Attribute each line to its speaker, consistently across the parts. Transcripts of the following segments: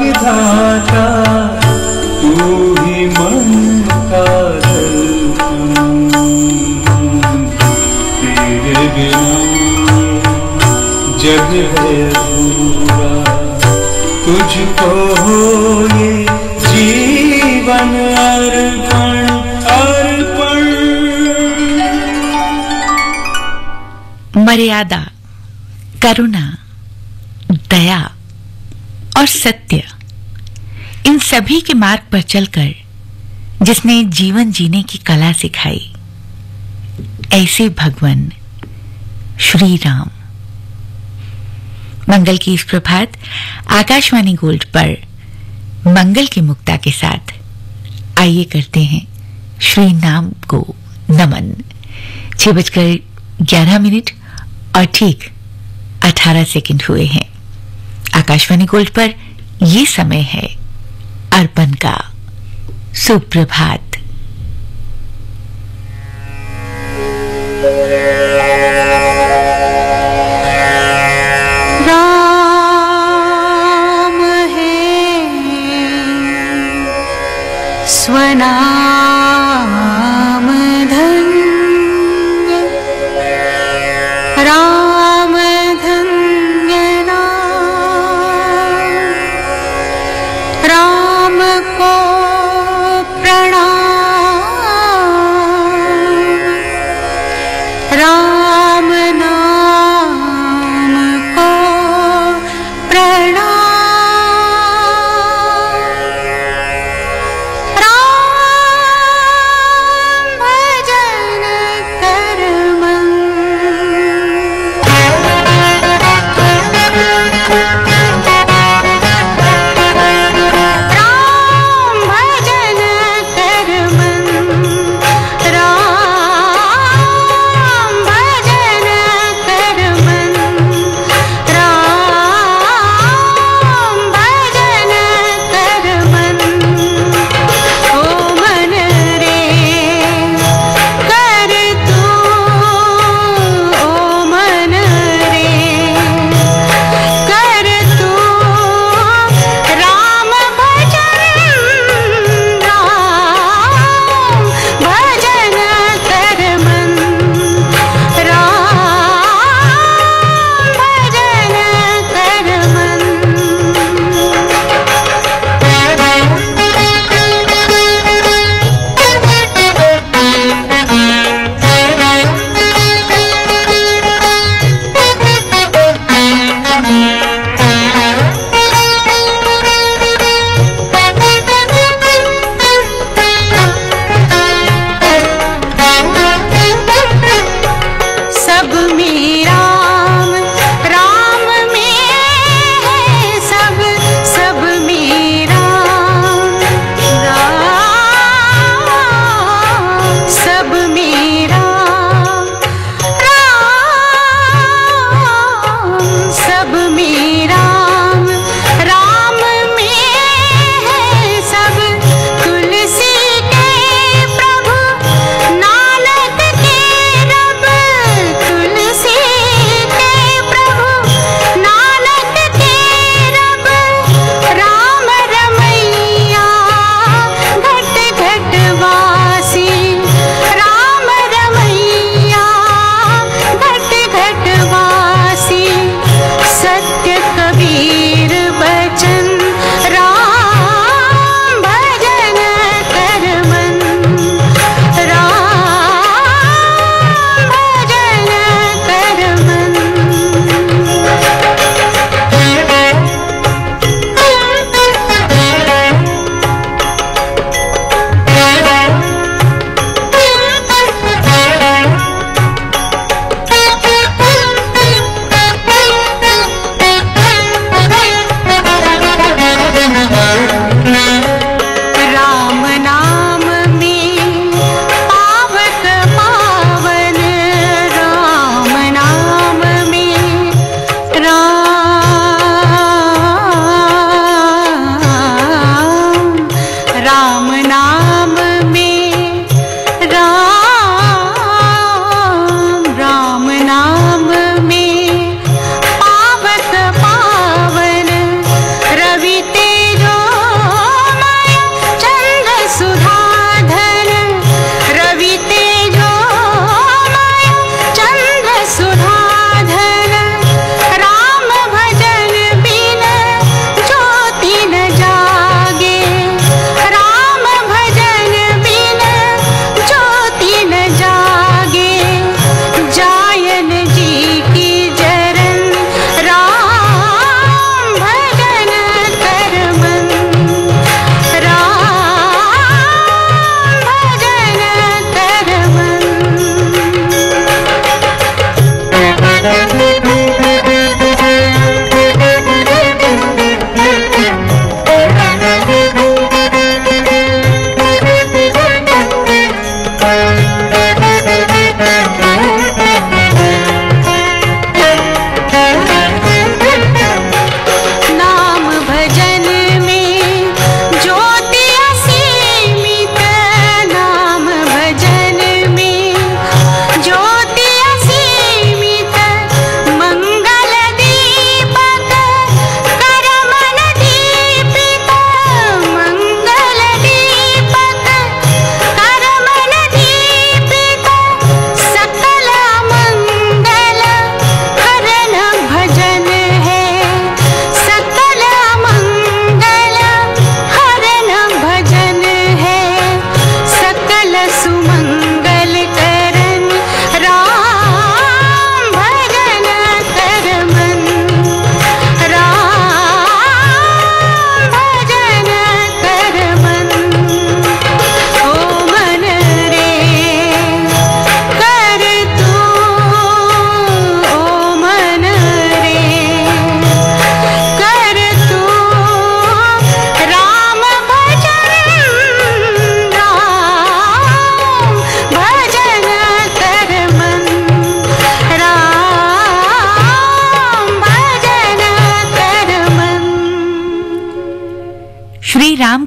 Speaker 1: विधाता तू ही मन का तेरे बिना जग है तुझको हो ये जीवन अर्पण अर्पण।
Speaker 2: मर्यादा, करुणा, दया। सभी के मार्ग पर चलकर जिसने जीवन जीने की कला सिखाई, ऐसे भगवान श्री राम मंगल की इस प्रभात आकाशवाणी गोल्ड पर मंगल की मुक्ता के साथ आइए करते हैं श्री नाम को नमन। छह बजकर ग्यारह मिनट और ठीक अठारह सेकंड हुए हैं। आकाशवाणी गोल्ड पर ये समय है अर्पण का सुप्रभात।
Speaker 3: राम है स्वनाम।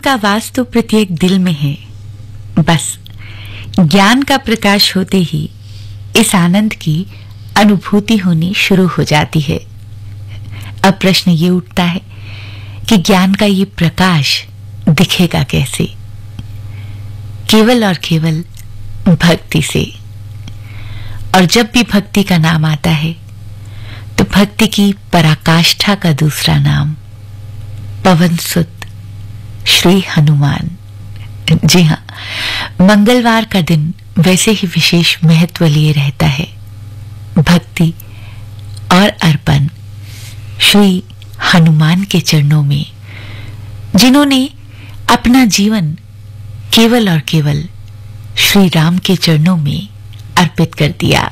Speaker 3: का
Speaker 2: वास तो प्रत्येक दिल में है। बस, ज्ञान का प्रकाश होते ही इस आनंद की अनुभूति होनी शुरू हो जाती है। अब प्रश्न ये उठता है कि ज्ञान का ये प्रकाश दिखेगा कैसे? केवल और केवल भक्ति से। और जब भी भक्ति का नाम आता है तो भक्ति की पराकाष्ठा का दूसरा नाम पवन सुत श्री हनुमान। जी हाँ मंगलवार का दिन वैसे ही विशेष महत्व लिए रहता है। भक्ति और अर्पण श्री हनुमान के चरणों में, जिन्होंने अपना जीवन केवल और केवल श्री राम के चरणों में अर्पित कर दिया।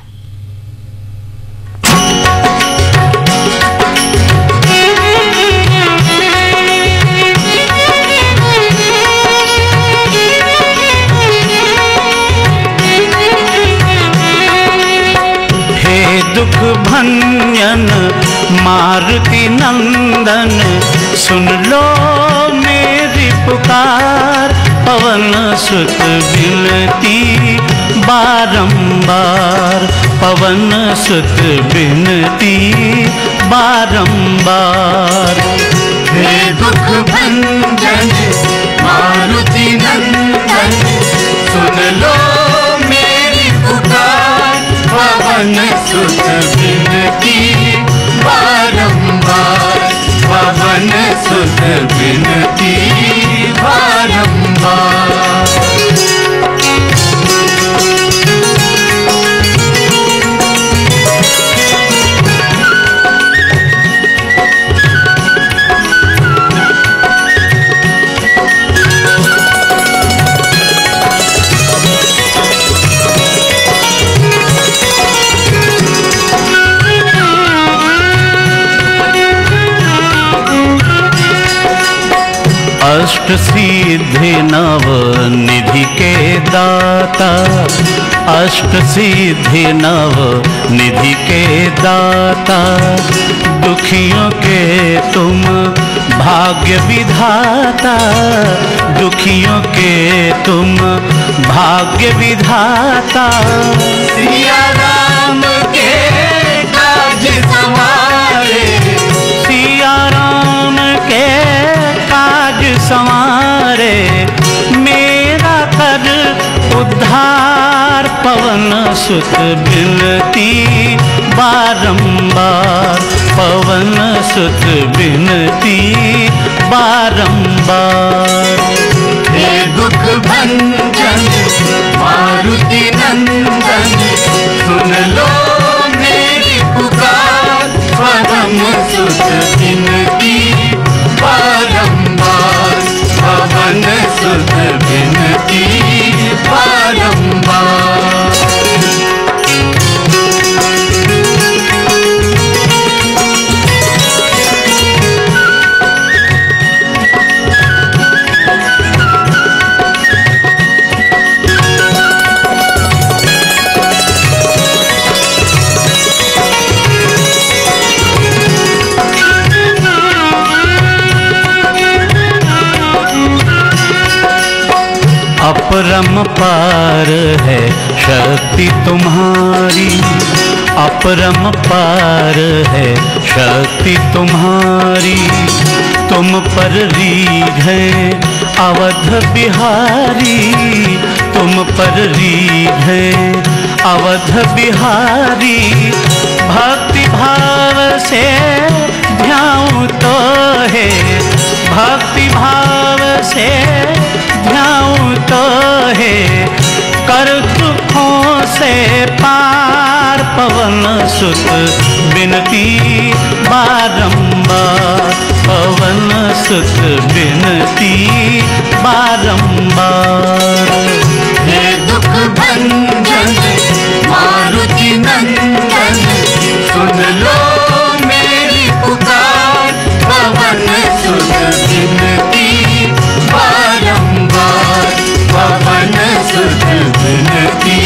Speaker 1: दुख मारुति नंदन, सुन लो मेरी पुकार। पवन सुत बिनती बारंबार। पवन सुत बिनती बारंबार। हे दुख भंजन, मारुति नंदन, सुन लो पवन सुत बिनती बारंबार पवन सुत बिनती बारंबार। अष्ट सिद्धि नव निधि के दाता अष्ट सिद्धि नव निधि के दाता दुखियों के तुम भाग्य विधाता। दुखियों के तुम भाग्य विधाता। सिया राम के काज संवारे, मेरा कर उद्धार पवन सुत बिनती, बारंबार पवन सुत बिनती, बारंबार। हे दुख भंजन, मारुति नंदन, सुन लो मेरी पुकार पवन सुत बिनती, बारंबार। सुत बिनती बारंबार अपरम पार है, शक्ति तुम्हारी। अपरम पार है, शक्ति तुम्हारी। तुम पर रीघ है, अवध बिहारी। तुम पर रीघ है, अवध बिहारी। भक्ति भाव से ध्याऊं तो है भक्ति भाव से ध्याऊं तो है, कर दुखों से पार पवन सुत बिनती बारंबार पवन सुत बिनती बारंबार हे दुख भंजन, मारुति नंदन, सुन लो पवन सुत बिनती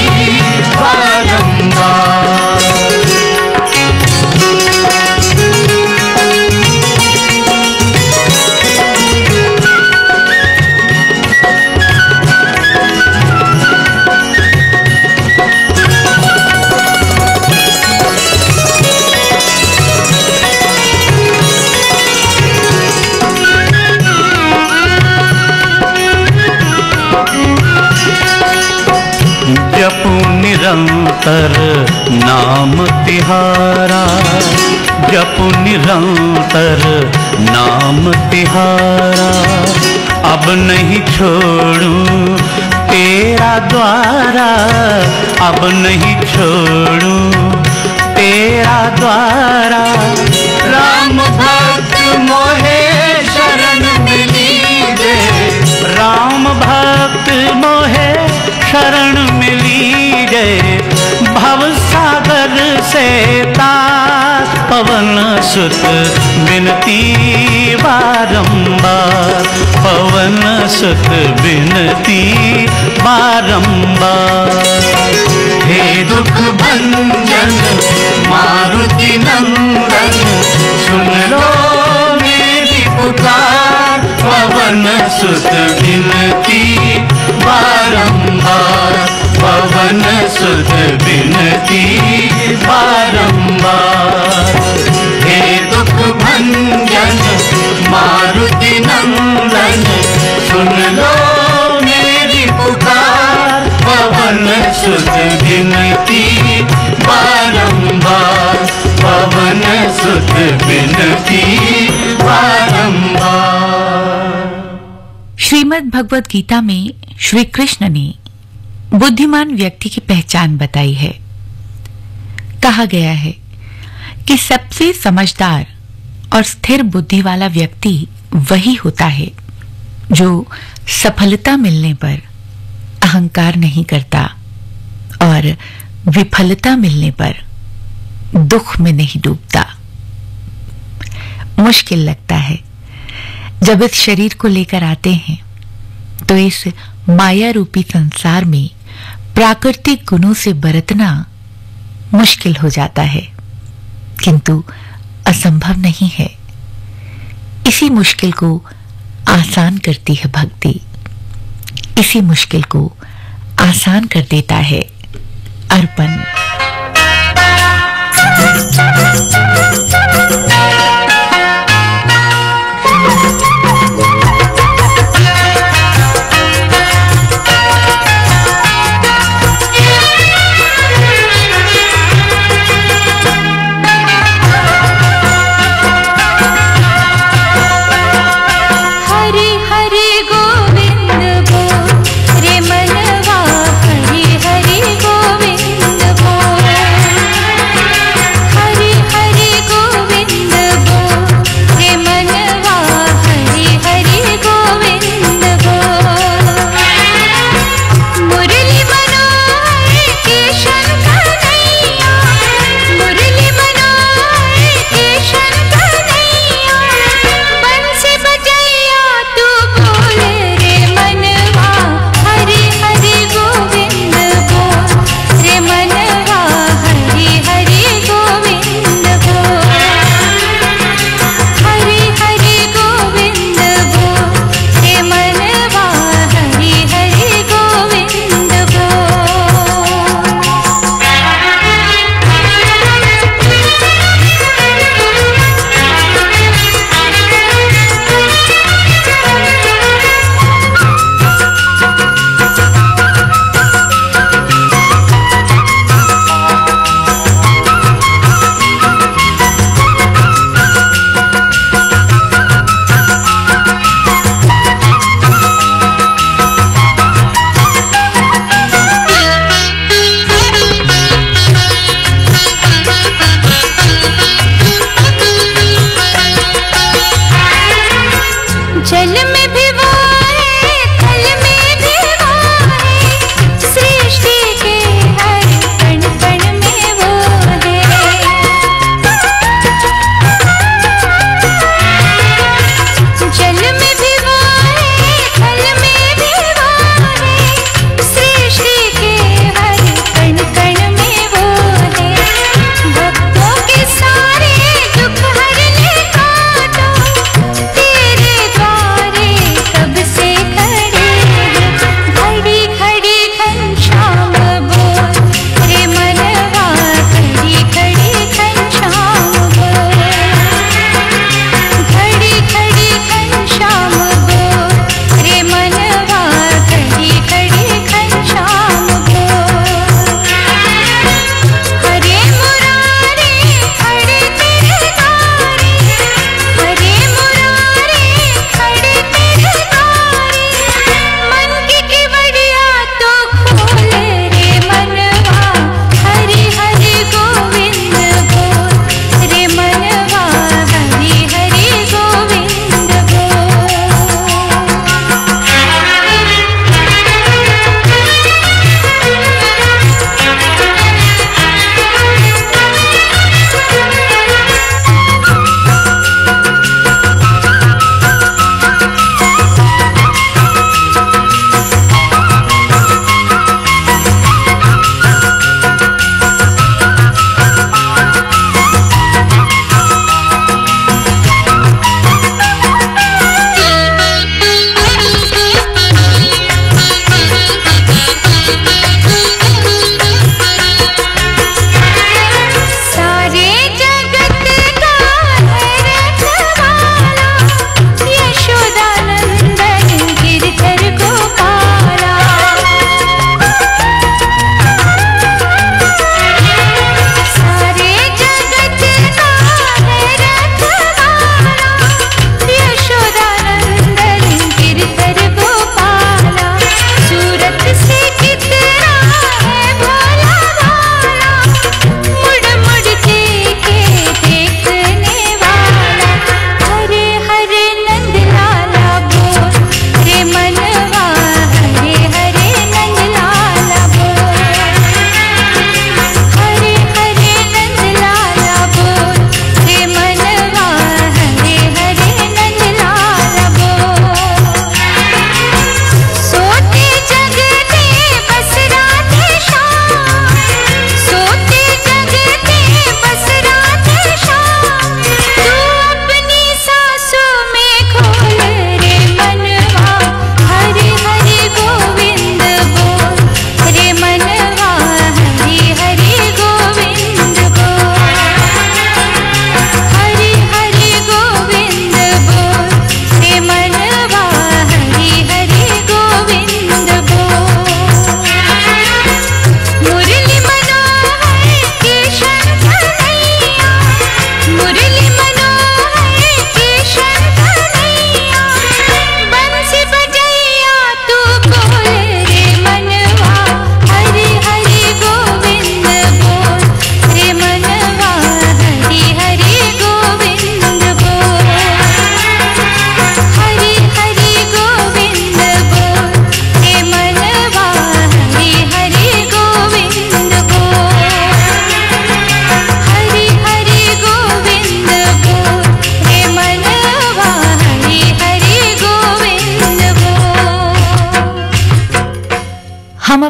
Speaker 1: निरंतर नाम तिहारा, जप निरंतर नाम तिहारा। अब नहीं छोड़ूं तेरा द्वारा, अब नहीं छोड़ूं तेरा द्वारा। राम भक्त मोहे शरण मिली दे, राम भक्त मोहे शरण मिली जय भव सागर से तार, पवन सुत बिनती बारंबार। पवन सुत बिनती बारंबार।
Speaker 4: हे दुख भंजन, मारुति नंदन, सुन लो। पुकार पवन सुत विनती, बारंबार, पवन सुत विनती, बारंबार। हे दुख भंजन, मारुति नंदन, सुन लो मेरी पुकार, पवन सुत विनती, बारंबार, पवन सुत विनती।
Speaker 2: श्रीमद् भगवत गीता में श्री कृष्ण ने बुद्धिमान व्यक्ति की पहचान बताई है। कहा गया है कि सबसे समझदार और स्थिर बुद्धि वाला व्यक्ति वही होता है, जो सफलता मिलने पर अहंकार नहीं करता और विफलता मिलने पर दुख में नहीं डूबता। मुश्किल लगता है। जब इस शरीर को लेकर आते हैं तो इस माया रूपी संसार में प्राकृतिक गुणों से बरतना मुश्किल हो जाता है। किंतु असंभव नहीं है। इसी मुश्किल को आसान करती है भक्ति। इसी मुश्किल को आसान कर देता है अर्पण।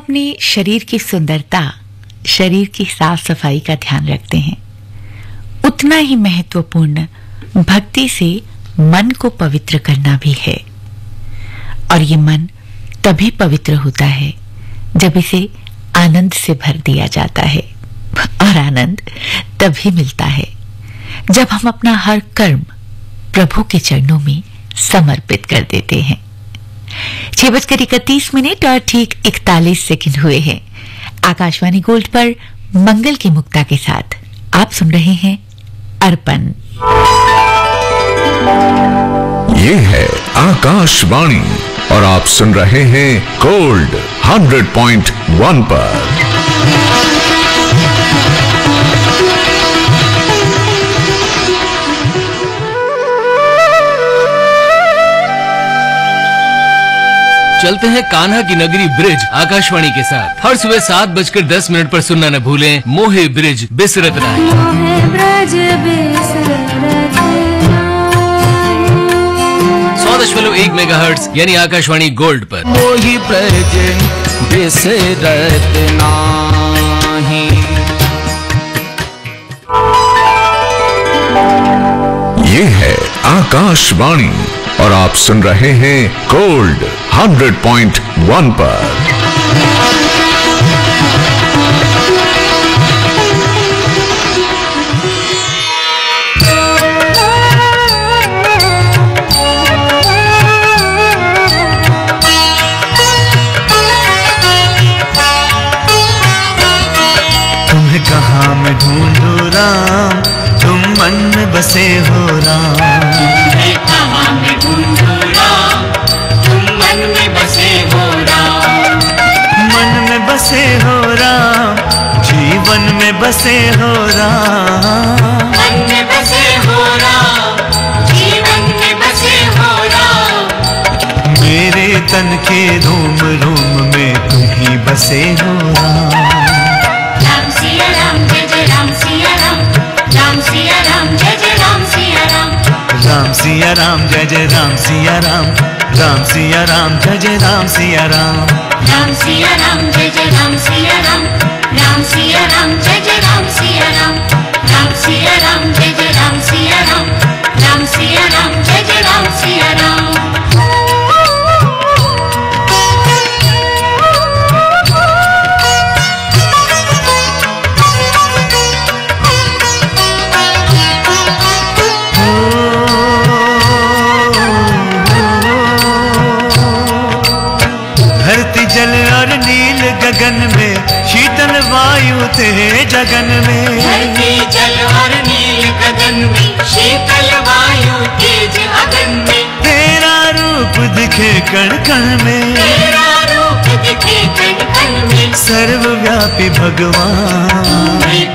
Speaker 2: अपने शरीर की सुंदरता, शरीर की साफ़ सफ़ाई का ध्यान रखते हैं। उतना ही महत्वपूर्ण भक्ति से मन को पवित्र करना भी है। और ये मन तभी पवित्र होता है जब इसे आनंद से भर दिया जाता है और आनंद तभी मिलता है जब हम अपना हर कर्म प्रभु के चरणों में समर्पित कर देते हैं। छह बजकर इकतीस मिनट और ठीक इकतालीस सेकंड हुए हैं। आकाशवाणी गोल्ड पर मंगल की मुक्ता के साथ आप सुन रहे हैं अर्पण।
Speaker 5: ये है आकाशवाणी और आप सुन रहे हैं गोल्ड 100.1 पर।
Speaker 6: चलते हैं कान्हा की नगरी ब्रिज आकाशवाणी के साथ। हर सुबह सात बजकर दस मिनट पर सुनना न भूलें मोहे ब्रिज बिसरत राय। सौ दशमलव एक मेगा यानी आकाशवाणी गोल्ड पर।
Speaker 7: मोहि ब्रज बिसरत नाही।
Speaker 5: ये है आकाशवाणी और आप सुन रहे हैं गोल्ड। 100.1 पर।
Speaker 8: तुम्हें कहाँ मैं ढूंढू राम? तुम मन में बसे हो राम। मन में बसे हो राम। जीवन में बसे हो राम मेरे तन के रोम रोम में तुम ही बसे हो राम।
Speaker 9: राम सिया राम जय जय राम सिया राम। राम सिया राम जय जय राम सिया राम।
Speaker 8: राम सिया राम जय जय राम सिया राम। राम सिया राम जय जय राम सिया राम।
Speaker 9: राम सिया राम जय जय राम सिया राम राम सिया राम जय जय राम सिया राम राम सिया राम जय जय राम सिया राम
Speaker 8: जगन में।
Speaker 9: धरती जल और नील गगन में शीतल वायु तेज अगन में।
Speaker 8: तेरा रूप दिखे कण कण में।
Speaker 9: तेरा रूप दिखे कण कण में।
Speaker 8: सर्वव्यापी भगवान।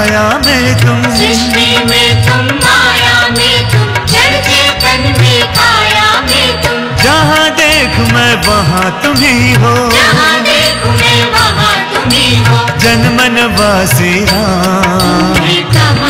Speaker 9: में
Speaker 8: काया में तुम।
Speaker 9: सृष्टि में तुम माया में तुम जड़ चेतन में काया में तुम।
Speaker 8: जहाँ देख मैं वहाँ तुम ही हो।
Speaker 9: जहाँ देख मैं वहाँ तुम ही हो।
Speaker 8: जन्मन वासी राम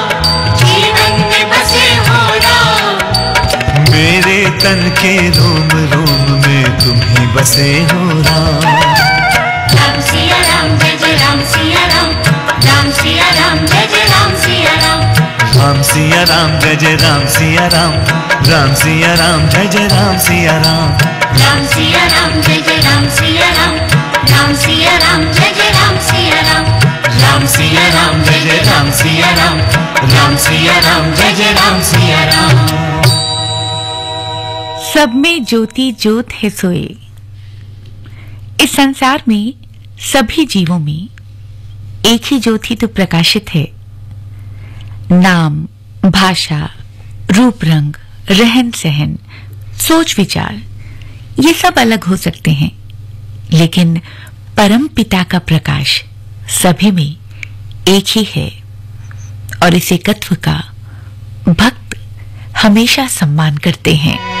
Speaker 4: तन के रोम रोम में तुम ही बसे हो राम
Speaker 10: राम सिया राम जय जय राम सिया राम राम सिया राम जय जय राम सिया राम
Speaker 4: राम सिया राम जय जय राम सिया राम राम सिया राम जय जय राम सिया राम
Speaker 10: राम सिया राम जय जय राम सिया राम राम सिया राम जय जय राम सिया राम
Speaker 4: राम सिया राम जय जय राम सिया राम राम सिया राम जय जय राम सिया राम
Speaker 2: सब में ज्योति ज्योत है सोए। इस संसार में, सभी जीवों में, एक ही ज्योति तो प्रकाशित है। नाम, भाषा, रूप रंग, रहन सहन, सोच विचार, ये सब अलग हो सकते हैं। लेकिन परम पिता का प्रकाश सभी में एक ही है और इस एकत्व का भक्त हमेशा सम्मान करते हैं।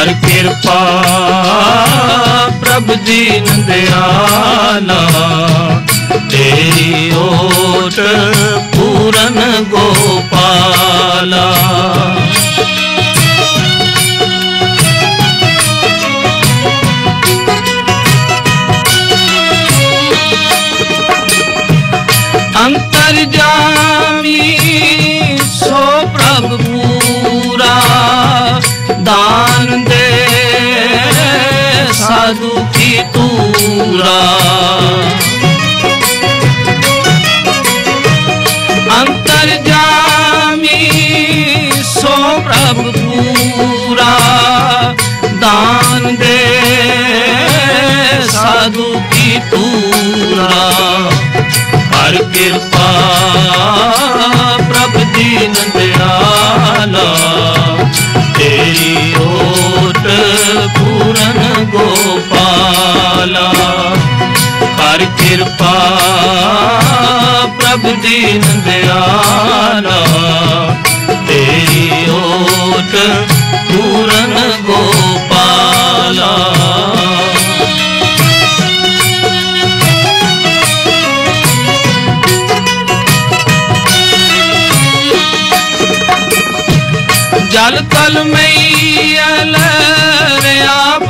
Speaker 1: ਕਰ ਕਿਰਪਾ ਪ੍ਰਭ ਦੀਨ ਦਿਆਲਾ ਤੇਰੀ ਓਟ ਪੂਰਨ ਗੋਪਾਲਾ ਅੰਤਰ ਜਾ ਤੂਰਾ ਅੰਤਰਜਾਮੀ ਸੋ ਪ੍ਰਭ ਪੂਰਾ। ਦਾਨ ਦੇ ਸਾਧੂ ਕੀ ਤੂਰਾ ਹਰ ਕਿਰਪਾ ਪ੍ਰਭ ਦੀਨ ਦਿਆਲਾ ਤੇਰੀ ਓਟ ਜਨ ਗੋਪਾਲਾ ਕਰ ਕਿਰਪਾ ਪ੍ਰਭ ਦੀਨ ਦਿਆਲਾ ਤੇਰੀ ਪੂਰਨ ਗੋਪਾਲਾ ਜਲ ਤਲ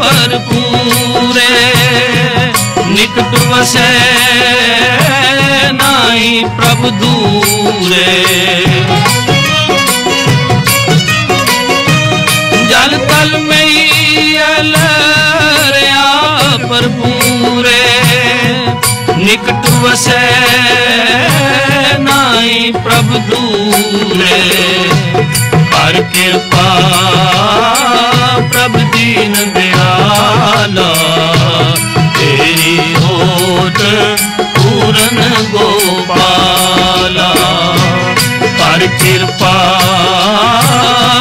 Speaker 1: तल पर पूरे निकट वसे नाई प्रभु दूरे। जल तल मैया पर पूरे। निकट वसे नाई प्रभु दूरे। ਹਰ ਕਿਰਪਾ, ਪ੍ਰਭ ਦੀਨ ਦਿਆਲਾ। ਤੇਰੀ ਹੋਤ ਪੂਰਨ ਗੋਪਾਲਾ। ਹਰ ਕਿਰਪਾ,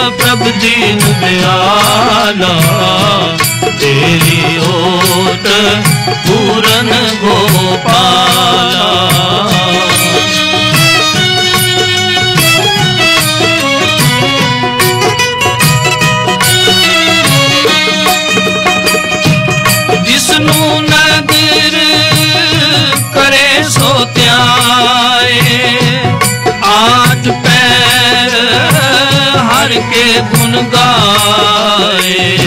Speaker 1: ਪ੍ਰਭ ਦੀਨ ਦਿਆਲਾ। ਤੇਰੀ ਹੋਤ ਪੂਰਨ ਗੋਪਾਲਾ। ਕੇ ਗੁਣ ਗਾਏ।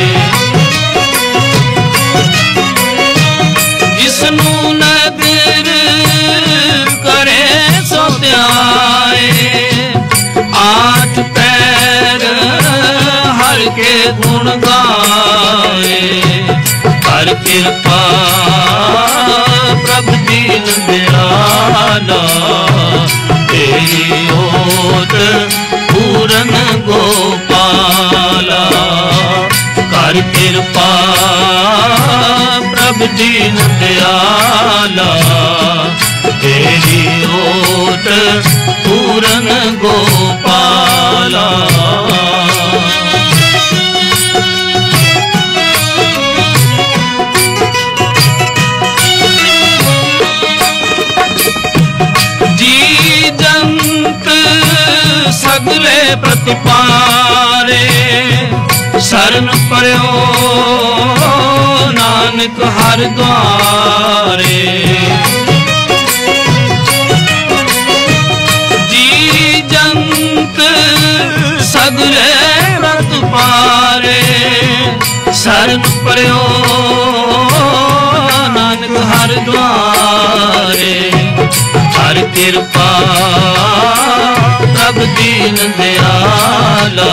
Speaker 1: ਜਿਸ ਨੂੰ ਨਦਰ ਕਰੇ ਸੋ ਧਿਆਏ। ਆਠ ਪੈਰ ਹਰ ਕੇ ਗੁਣ ਗਾਏ। ਕਰ ਕਿਰਪਾ ਪ੍ਰਭ ਦੀਨ ਦਿਆਲਾ ਤੇਰੀ ਓਟ चरण गोपाला कर कृपा प्रभु दीन दयाला। तेरी ओट पूरन गोपाला प्रतिपारे, शरण पर्यो नानक हर द्वारे। जी जंत शरण पर्यो नानक हर द्वारे। हर कृपा दीन दयाला,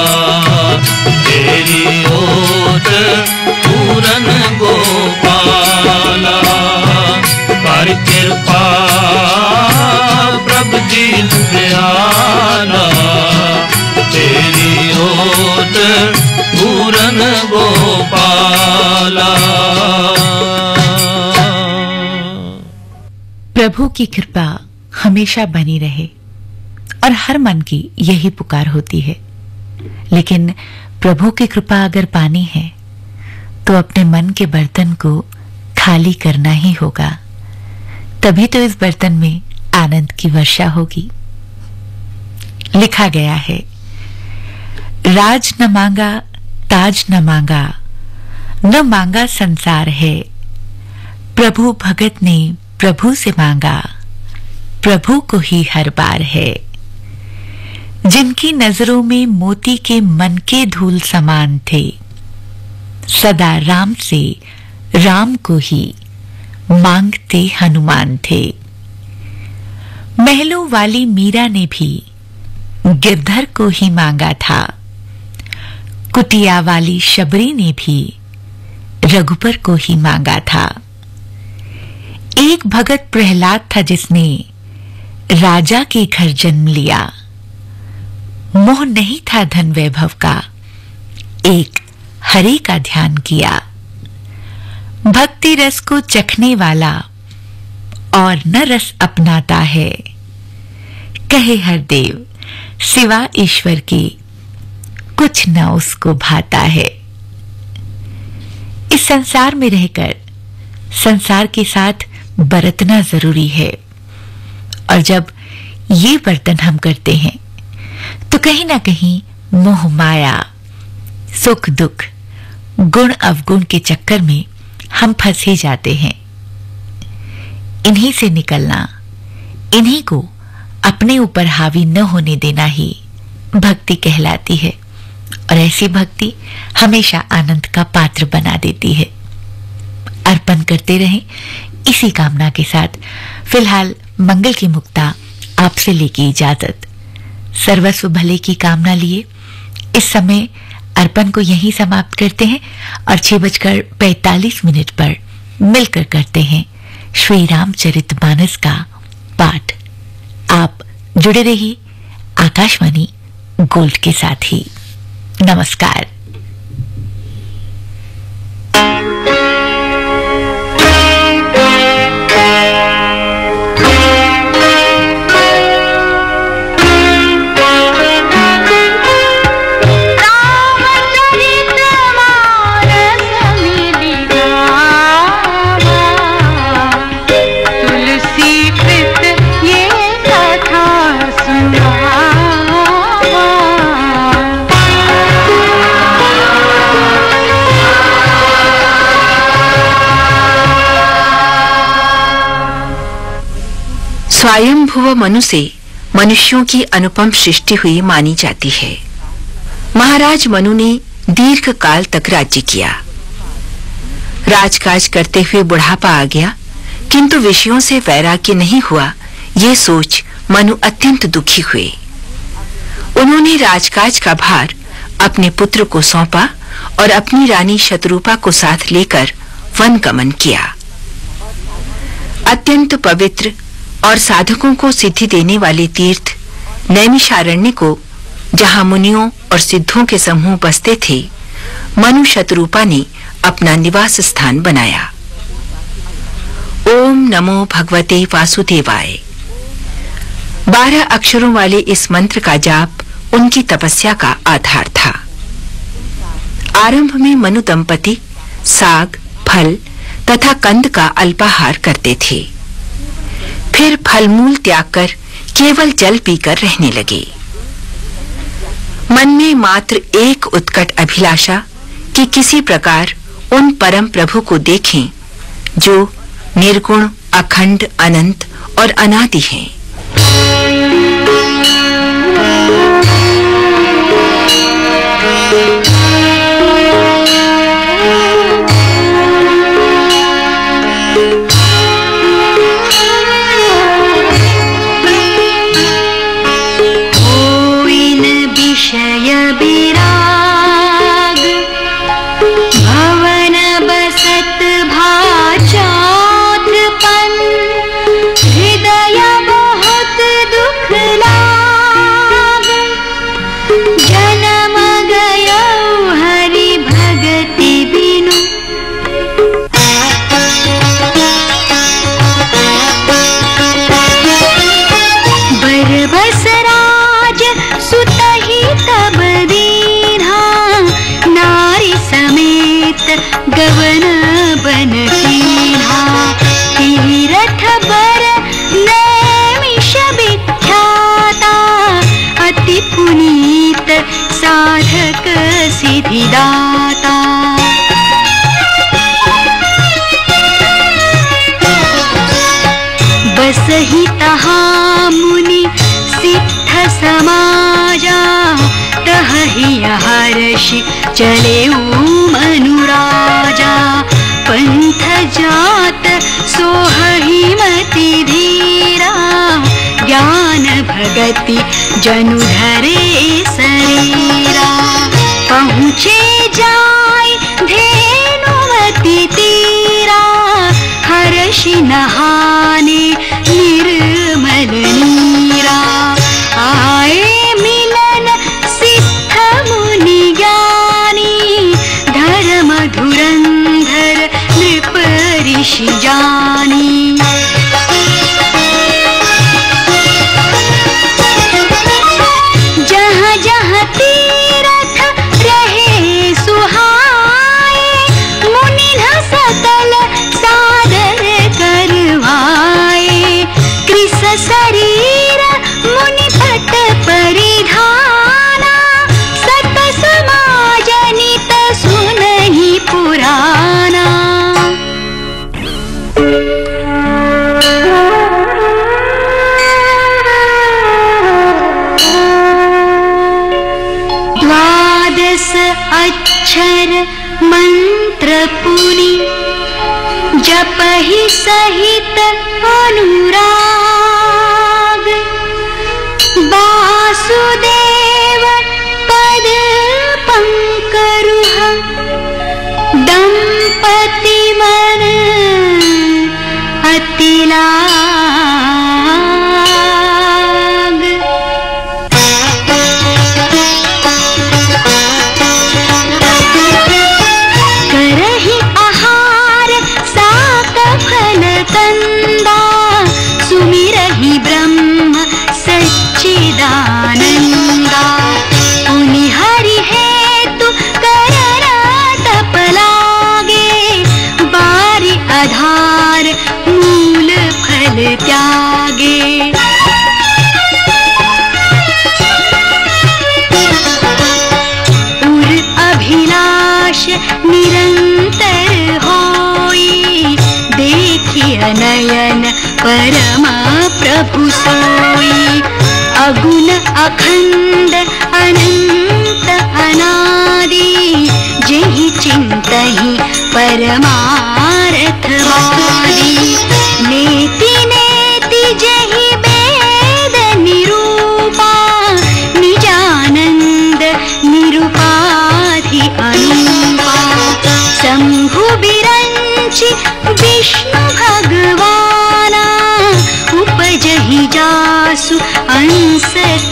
Speaker 1: तेरी ओट पूरन गोपाला। कर कृपा प्रभ दीन दयाला, तेरी ओट पूरन गोपाला।
Speaker 2: प्रभु की कृपा हमेशा बनी रहे। और हर मन की यही पुकार होती है। लेकिन प्रभु की कृपा अगर पानी है तो अपने मन के बर्तन को खाली करना ही होगा। तभी तो इस बर्तन में आनंद की वर्षा होगी। लिखा गया है, राज न मांगा, ताज न मांगा न मांगा संसार है। प्रभु भगत ने प्रभु से मांगा, प्रभु को ही हर बार है। जिनकी नज़रों में मोती के मन के धूल समान थे। सदा राम से राम को ही मांगते हनुमान थे। महलों वाली मीरा ने भी गिरधर को ही मांगा था। कुटिया वाली शबरी ने भी रघुपर को ही मांगा था। एक भगत प्रहलाद था जिसने राजा के घर जन्म लिया। मोह नहीं था धन वैभव का। एक हरे का ध्यान किया। भक्ति रस को चखने वाला और न रस अपनाता है। कहे हर देव सिवा ईश्वर के कुछ न उसको भाता है। इस संसार में रहकर संसार के साथ बरतना ज़रूरी है। और जब ये बर्तन हम करते हैं तो कहीं ना कहीं मोह माया, सुख दुख, गुण अवगुण के चक्कर में हम फंस ही जाते हैं। इन्हीं से निकलना, इन्हीं को अपने ऊपर हावी न होने देना ही भक्ति कहलाती है। और ऐसी भक्ति हमेशा आनंद का पात्र बना देती है। अर्पण करते रहें, इसी कामना के साथ फ़िलहाल मंगल की मुक्ता आपसे लेके इजाज़त। सर्वस्व भले की कामना लिए। इस समय अर्पण को यहीं समाप्त करते हैं और छह बजकर पैतालीस मिनट पर मिलकर करते हैं श्री रामचरित मानस का पाठ। आप जुड़े रहिए आकाशवाणी गोल्ड के साथ ही। नमस्कार।
Speaker 11: स्वयंभुव मनु से मनुष्यों की अनुपम सृष्टि हुई मानी जाती है। महाराज मनु ने दीर्घ काल तक राज्य किया। राजकाज करते हुए बुढ़ापा आ गया, किंतु विषयों से वैराग्य नहीं हुआ, ये सोच मनु अत्यंत दुखी हुए। उन्होंने राजकाज का भार अपने पुत्र को सौंपा और अपनी रानी शत्रुपा को साथ लेकर वन गमन किया। अत्यंत पवित्र और साधकों को सिद्धि देने वाले तीर्थ नैमिषारण्य को, जहाँ मुनियों और सिद्धों के समूह बसते थे मनु शत्रुपा ने अपना निवास स्थान बनाया। ओम नमो भगवते वासुदेवाय। बारह अक्षरों वाले इस मंत्र का जाप उनकी तपस्या का आधार था। आरंभ में मनु दंपति साग, फल तथा कंद का अल्पाहार करते थे। फिर फलमूल त्याग कर केवल जल पीकर रहने लगे। मन में मात्र एक उत्कट अभिलाषा कि किसी प्रकार उन परम प्रभु को देखें, जो निर्गुण, अखंड, अनंत और अनादि हैं।
Speaker 10: चले मनुराजा, पंथ जात सोहि मति धीरा। ज्ञान भगति जनु धरे शरीरा। पहुँचे जाय धेनुमति तीरा। हर नहा अभिलाष निरन्तर होई। श निरन्तनयन परमा प्रभु सो अगुण अखण्ड अनन्त अनादि अनादिहि चिन्तहि परमारथवा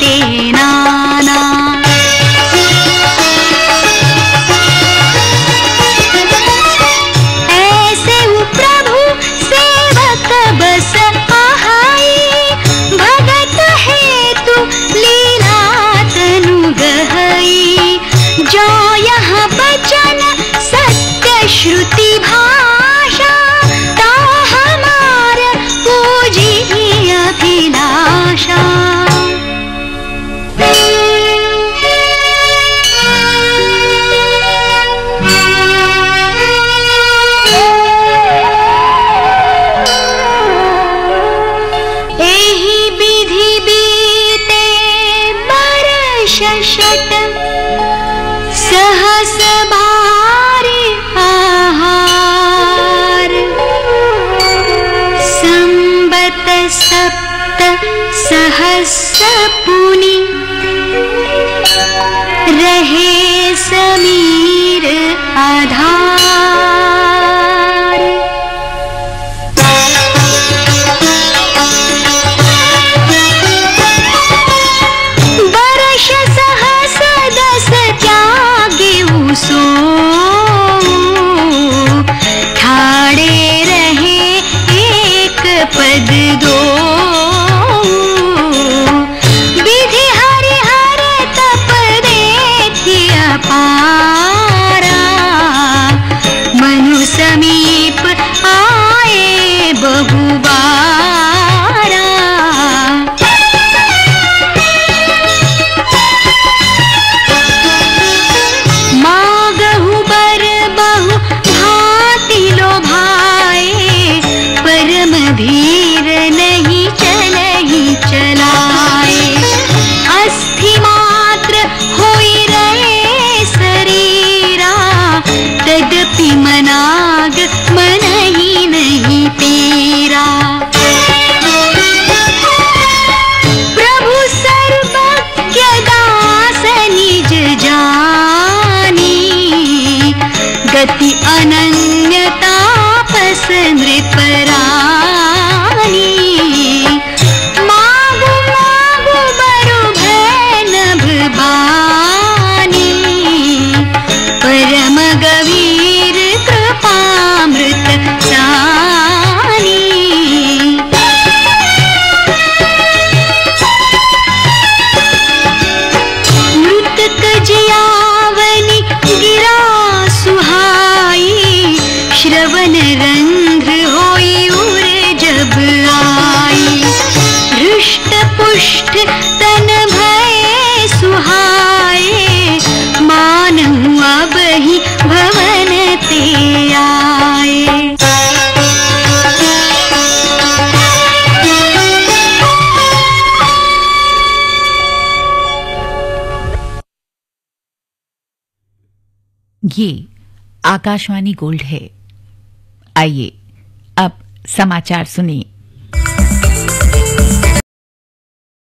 Speaker 10: देना शत। सहसारि आहार। संबत सप्त सहस
Speaker 2: ये आकाशवाणी गोल्ड है। आइए अब समाचार सुनिए